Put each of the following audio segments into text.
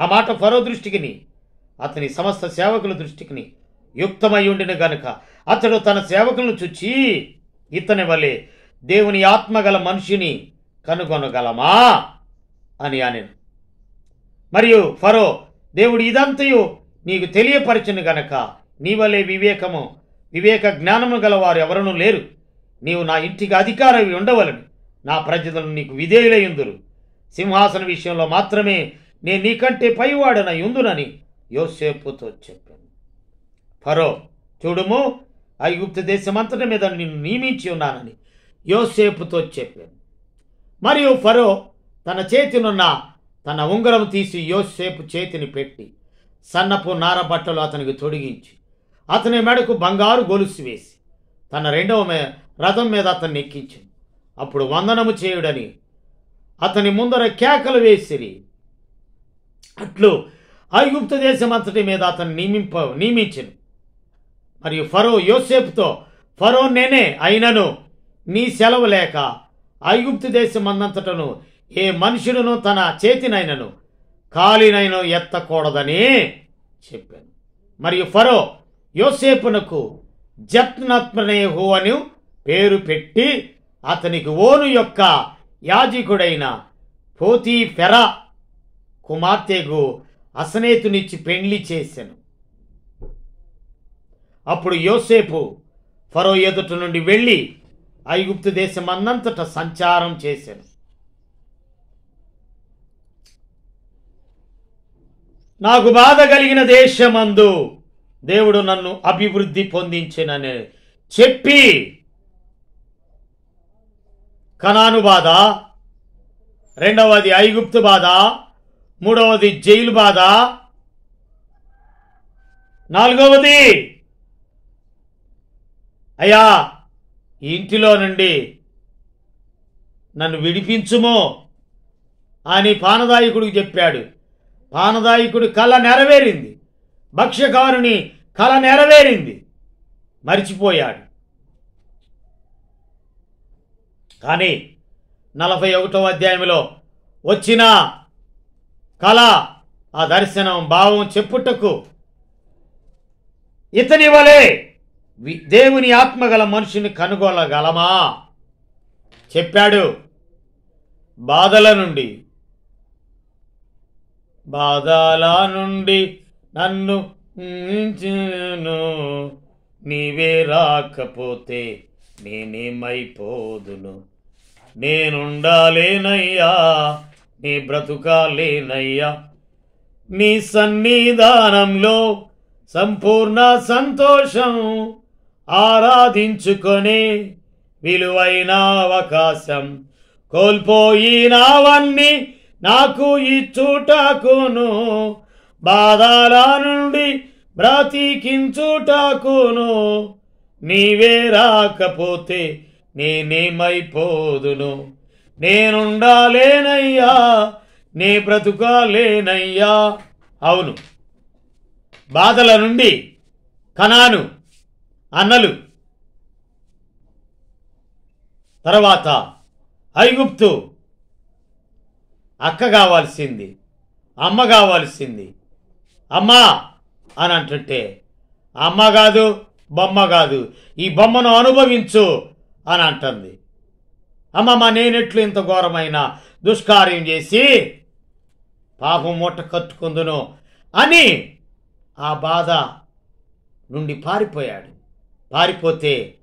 ఆ మాట ఫరో దృష్టికిని అతని సమస్త సేవకుల దృష్టికిని యుక్తమై ఉండిన గనుక అతడు తన సేవకులను చూచి ఇతని వలె దేవుని ఆత్మగల మనిషిని కనుగొనగలమా? అని అనెను. మరియు ఫరో దేవుడు ఇదంతయు నీకు తెలియపరచును గనక నీ వలె వివేకము వివేక జ్ఞానము గల వారు ఎవరనూ లేరు. నీవు నా ఇంటికి అధికారవి ఉండవలను. నా ప్రజలను నీకు విధేయులయ్యుందురు సింహాసన విషయంలో మాత్రమే నేను నీకంటే పైవాడన యుందునని యోసేపుతో చెప్పాను. ఫరో చూడుము ఐగుప్త దేశమంతటి మీద నిన్ను నియమించి ఉన్నానని యోసేపుతో చెప్పాను. మరియు ఫరో తన చేతినున్న తన ఉంగరం తీసి యోసేపు చేతిని పెట్టి సన్నపు నార బట్టలు అతనికి తొడిగించి అతని మెడకు బంగారు గొలుసు వేసి తన రెండవ మే రథం మీద అతన్ని ఎక్కించింది అప్పుడు వందనము చేయుడని అతని ముందర కేకలు వేసిరి. అట్లు ఐగుప్తు దేశం అంతటి మీద అతను నియమింప నియమించను. మరియు ఫరో యోసేపుతో ఫరో నేనే అయినను నీ సెలవు లేక ఐగుప్తు దేశం అన్నంతటను ఏ మనుషులను తన చేతినైనను కాలినైన ఎత్తకూడదని చెప్పాను. మరియు ఫరో యోసేపునకు జత్నత్మనేహు అని పేరు పెట్టి అతనికి ఓను యొక్క యాజకుడైన పోతీ ఫెరా కుమార్తెకు అసనేతునిచ్చి పెండ్లి చేశాను అప్పుడు యోసేపు ఫరో ఎదుట నుండి వెళ్ళి ఐగుప్తు దేశం అన్నంతట సంచారం చేశాను నాకు బాధ కలిగిన దేశమందు దేవుడు నన్ను అభివృద్ధి పొందించినని చెప్పి కనాను బాధ రెండవది ఐగుప్తు బాధ మూడవది జైలు బాధ. నాలుగవది అయ్యా ఇంటిలో నుండి నన్ను విడిపించుమో అని పానదాయకుడికి చెప్పాడు. పానదాయకుడి కళ నెరవేరింది. భక్ష్యకారుని కళ నెరవేరింది. మరిచిపోయాడు. కానీ నలభై ఒకటో అధ్యాయంలో వచ్చిన కళ ఆ దర్శనం భావం చెప్పుటకు. ఇతని వలె వి- దేవుని ఆత్మగల మనిషిని కనుగొనగలమా? చెప్పాడు. బాధల నుండి. బాధల నుండి నన్ను నీవే రాకపోతే నేనేమైపోదును. నేనుండాలేనయ్యా. నీ బ్రతుకాలేనయ్యా నీ సన్నిధానంలో సంపూర్ణ సంతోషం ఆరాధించుకొని విలువైన అవకాశం కోల్పోయినవన్నీ నాకు ఇచ్చుటకును. బాధల నుండి బ్రతికించుటకును. నీవే రాకపోతే నేనేమైపోదును. నేనుండాలేనయ్యా నే బ్రతుకాలేనయ్యా. అవును. బాధల నుండి కనాను అన్నలు. తర్వాత ఐగుప్తు అక్క కావాల్సింది అమ్మ కావాల్సింది. అమ్మ అని అంటుంటే అమ్మ కాదు బొమ్మ కాదు ఈ బొమ్మను అనుభవించు అని అంటుంది. అమ్మమ్మ నేనెట్లు ఇంత ఘోరమైన దుష్కార్యం చేసి పాపం మూట కట్టుకుందును అని ఆ బాధ నుండి పారిపోయాడు. పారిపోతే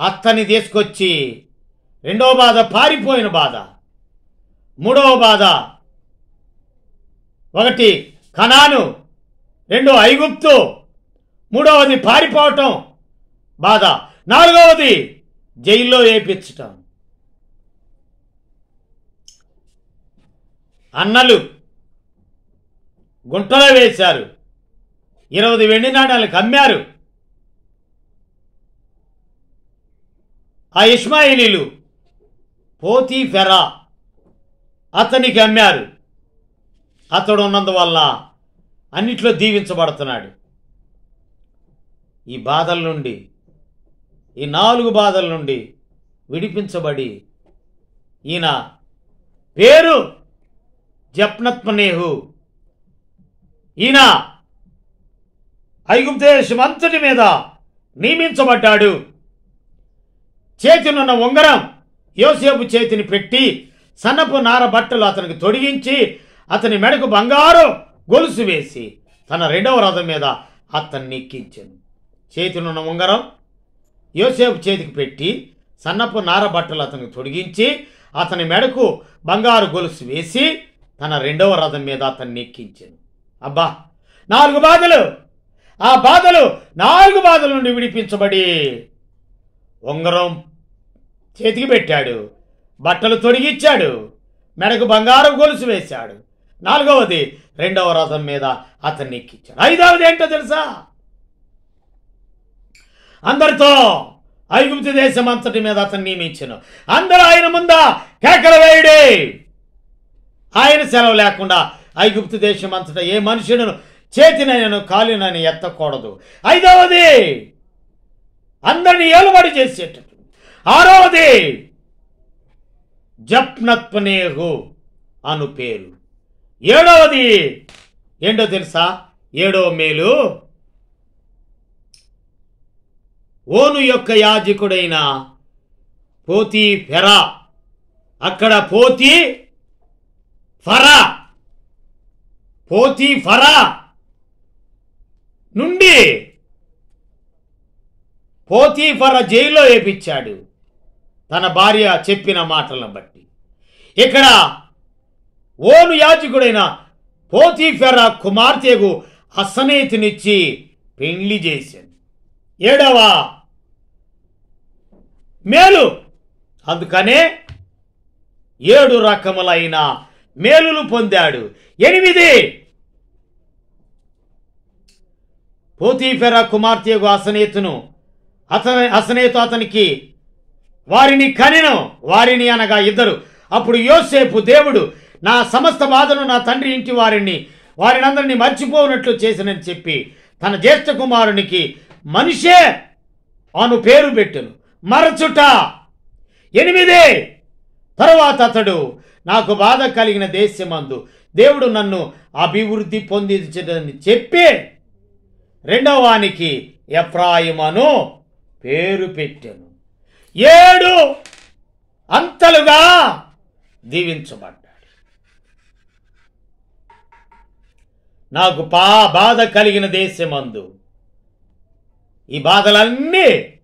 అత్తని తీసుకొచ్చి రెండవ బాధ పారిపోయిన బాధ. మూడవ బాధ ఒకటి కణాను రెండు ఐగుప్తు మూడవది పారిపోవటం బాధ నాలుగవది జైల్లో వేపించటం. అన్నలు గుంటలో వేశారు. ఇరవై వెండి నాణాలు అమ్మారు ఆ ఇస్మాయిలీలు పోతీ ఫెరా అతనికి అమ్మారు. అతడు ఉన్నందువల్ల అన్నిట్లో దీవించబడుతున్నాడు. ఈ బాధల నుండి ఈ నాలుగు బాధల నుండి విడిపించబడి ఈయన పేరు జప్నత్మనేహు. ఈయన ఐగుప్తు దేశం అంతటి మీద నియమించబడ్డాడు. చేతినున్న ఉంగరం యోసేపు చేతిని పెట్టి సన్నపు నార బట్టలు అతనికి తొడిగించి అతని మెడకు బంగారు గొలుసు వేసి తన రెండవ రథం మీద అతన్ని ఎక్కించాను చేతినున్న ఉంగరం యోసేపు చేతికి పెట్టి సన్నపు నార బట్టలు అతనికి తొడిగించి అతని మెడకు బంగారు గొలుసు వేసి తన రెండవ రథం మీద అతన్ని ఎక్కించాను. అబ్బా నాలుగు బాధలు! ఆ బాధలు నాలుగు బాధల నుండి విడిపించబడి ఉంగరం చేతికి పెట్టాడు బట్టలు తొడిగిచ్చాడు మెడకు బంగారం గొలుసు వేశాడు. నాలుగవది రెండవ రథం మీద అతన్ని ఎక్కించాడు. ఐదవది ఏంటో తెలుసా? అందరితో ఐగుప్తి దేశం అంతటి మీద అతన్ని నియమించను. అందరూ ఆయన ముందా కేకలు వేయుడే. ఆయన సెలవు లేకుండా ఐగుప్తు దేశం అంతటా ఏ మనుషులను చేతినైనను కాలినని ఎత్తకూడదు. ఐదవది అందరిని ఏలుబడి చేసేటట్టు. ఆరవది జప్నత్వనేహు అను పేరు. ఏడవది ఏంటో తెలుసా? ఏడవ మేలు. ఓను యొక్క యాజకుడైన పోతి ఫెరా అక్కడ పోతి ఫరా. పోతి ఫరా. నుండి. పోతీఫర జైల్లో వేపించాడు. తన భార్య చెప్పిన మాటలను బట్టి. ఇక్కడ ఓను యాజకుడైన పోతీఫెర కుమార్తెకు అసనేతినిచ్చి పెళ్ళి చేశాడు. ఏడవ. మేలు. అందుకనే ఏడు రకములైన మేలులు పొందాడు. ఎనిమిది. పోతీఫెర కుమార్తెకు అసనేతును. అతని అసనేతు అతనికి వారిని కనెను వారిని అనగా ఇద్దరు. అప్పుడు యోసేపు దేవుడు నా సమస్త బాధను నా తండ్రి ఇంటి వారిని వారినందరినీ మర్చిపోనట్లు చేసినని చెప్పి తన జ్యేష్ఠ కుమారునికి మనిషే అను పేరు పెట్టును. మరచుట. ఎనిమిది. తరువాత అతడు నాకు బాధ కలిగిన దేశమందు దేవుడు నన్ను అభివృద్ధి పొందించదని చెప్పి రెండవ వానికి ఎఫ్రాయిమను పేరు పెట్టాను. ఏడు అంతలుగా దీవించబడ్డాడు. నాకు పా బాధ కలిగిన దేశమందు ఈ బాధలన్నీ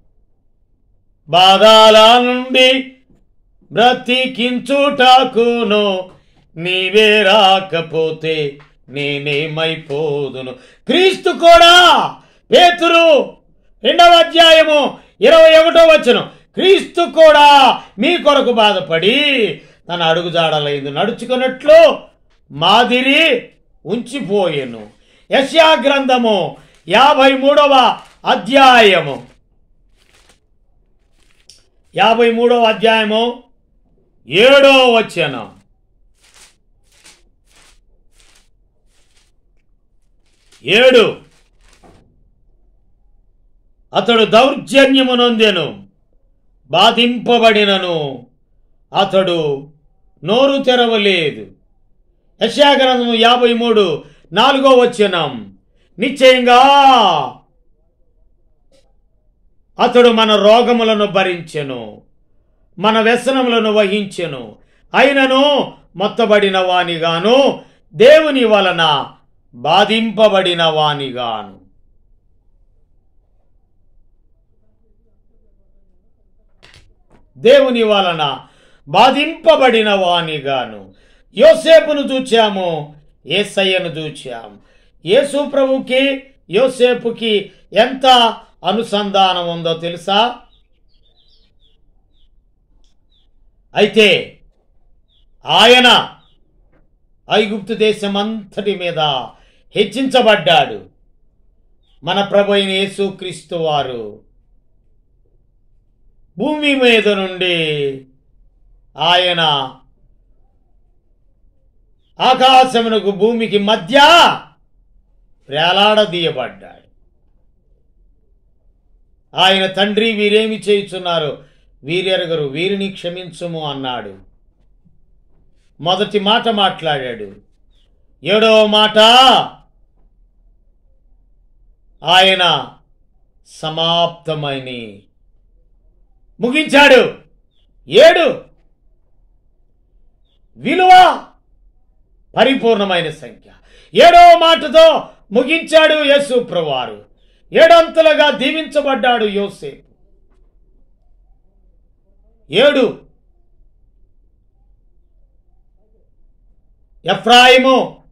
బాధల నుండి బ్రతికించుటకును నీవే రాకపోతే నేనేమైపోదును. క్రీస్తు కూడా పేతురు రెండవ అధ్యాయము ఇరవై ఒకటో వచ్చిన క్రీస్తు కూడా మీ కొరకు బాధపడి తన అడుగుజాడలేదు నడుచుకున్నట్లు మాదిరి ఉంచిపోయాను. యశ్యా గ్రంథము యాభై మూడవ అధ్యాయము. యాభై మూడవ అధ్యాయము ఏడో వచనం. ఏడు. అతడు దౌర్జన్యము నొందెను బాధింపబడినను. అతడు నోరు తెరవలేదు. యశాగ్రంథము యాభై మూడు నాలుగో వచనం. నిశ్చయంగా అతడు మన రోగములను భరించెను. మన వ్యసనములను వహించెను. అయినను మొత్తబడిన వానిగాను దేవుని వలన బాధింపబడిన వానిగాను. దేవుని వలన బాధింపబడిన వానిగాను. యోసేపును చూచాము ఏసయ్యను చూచాము యేసు ప్రభుకి యోసేపుకి ఎంత అనుసంధానం ఉందో తెలుసా? అయితే ఆయన ఐగుప్తు దేశం అంతటి మీద హెచ్చించబడ్డాడు. మన ప్రభు అయిన యేసుక్రీస్తు వారు భూమి మీద నుండి ఆయన ఆకాశమునకు భూమికి మధ్య వేలాడదీయబడ్డాడు ఆయన తండ్రి వీరేమి చేయుచున్నారు? వీరెరగరు వీరిని క్షమించుము అన్నాడు. మొదటి మాట మాట్లాడాడు. ఏడవ మాట ఆయన సమాప్తమని. ముగించాడు. ఏడు. విలువ పరిపూర్ణమైన సంఖ్య. ఏడో మాటతో ముగించాడు యేసు ప్రవారు ఏడంతలుగా దీవించబడ్డాడు యోసేపు. ఏడు. ఎఫ్రాయిము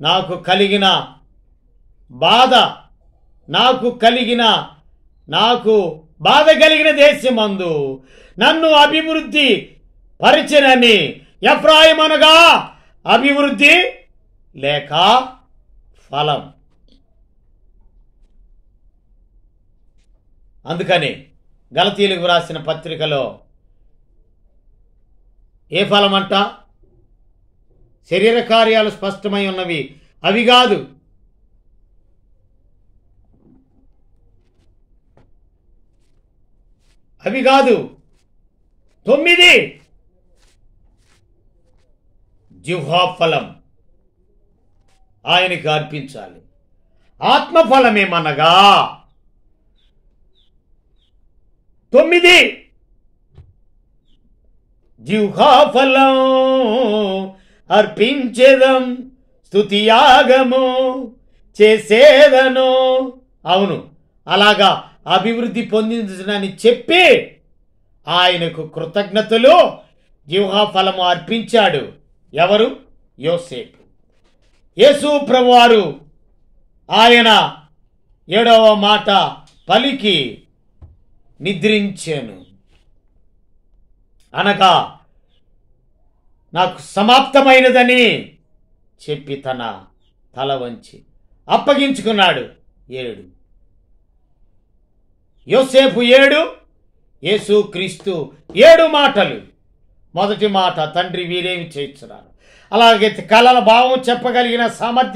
నాకు కలిగిన బాధ నాకు కలిగిన నాకు బాధ కలిగిన దేశమందు నన్ను అభివృద్ధి పరిచినని ఎఫ్రాయిమనగా అభివృద్ధి లేక ఫలం. అందుకని గలతీలకు రాసిన పత్రికలో ఏ ఫలమంట? శరీర కార్యాలు స్పష్టమై ఉన్నవి. అవి కాదు. అవి కాదు. తొమ్మిది. జిహ్వాఫలం. ఆయనకి అర్పించాలి. ఆత్మఫలమేమనగా? తొమ్మిది. జిహ్వాఫలం అర్పించేదం స్తుతియాగము చేసేదను. అవును అలాగా అభివృద్ధి పొందించనని చెప్పి ఆయనకు కృతజ్ఞతలు. జీవఫలము అర్పించాడు ఎవరు? యోసేపు. యేసు ప్రభువారు ఆయన ఏడవ మాట పలికి నిద్రించాను. అనగా నాకు సమాప్తమైనదని చెప్పి తన తల వంచి అప్పగించుకున్నాడు ఏడు. యోసేపు ఏడు యేసు క్రీస్తు ఏడు మాటలు. మొదటి మాట తండ్రి వీరేమి చేయించున్నారు? అలాగే కళల భావం చెప్పగలిగిన సామర్థ్యం